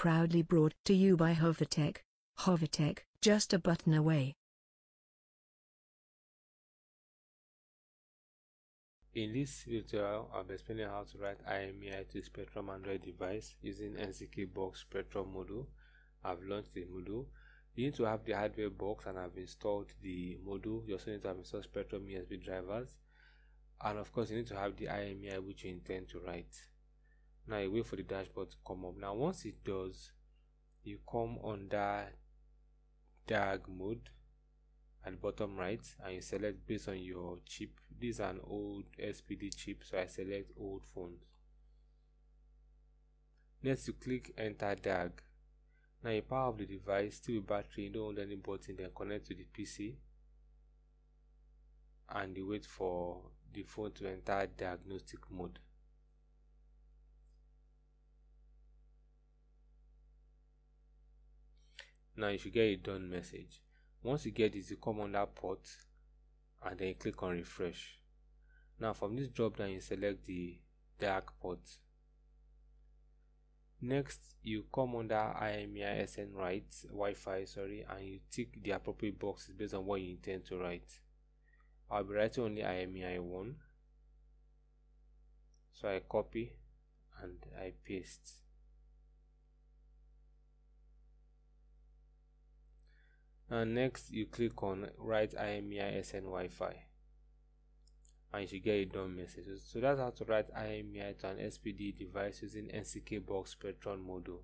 Proudly brought to you by Hovatek. Hovatek, just a button away. In this tutorial, I'll be explaining how to write IMEI to Spreadtrum Android device using NCK Box Spreadtrum module. I've launched the module. You need to have the hardware box and I've installed the module. You also need to have installed Spreadtrum USB drivers. And of course, you need to have the IMEI which you intend to write. Now you wait for the dashboard to come up. Now once it does, you come under DIAG mode at the bottom right and you select based on your chip. This is an old SPD chip so I select old phones. Next you click enter DIAG now you power off the device still with battery you don't hold any button then connect to the PC and you wait for the phone to enter diagnostic mode now you should get a done message once you get this you come on that port and then click on refresh. Now from this drop down you select the dark port. Next you come under IMEI SN write Wi-Fi sorry and you tick the appropriate boxes based on what you intend to write. I'll be writing only IMEI 1 so I copy and I paste and next you click on write IMEI SN Wi-Fi. And you should get a done message. So that's how to write IMEI to an SPD device using NCK box Spreadtrum module